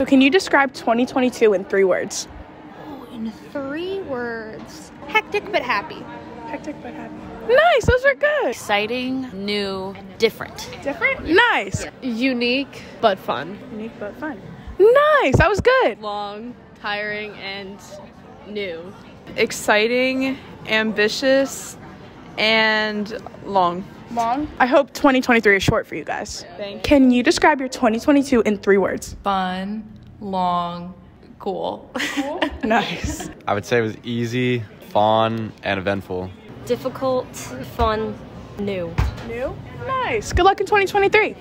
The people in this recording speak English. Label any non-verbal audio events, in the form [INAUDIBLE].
So can you describe 2022 in three words? Oh, in three words hectic but happy. Hectic but happy. Nice, those are good. Exciting, new, different. Different? Nice. Unique but fun. Unique but fun. Nice, that was good. Long, tiring, and new. exciting, ambitious, and long. Long. I hope 2023 is short for you guys. Thank Can you describe your 2022 in three words? fun, long, cool. [LAUGHS] Nice. I would say it was easy, fun, and eventful. difficult, fun, new. New? Nice. Good luck in 2023.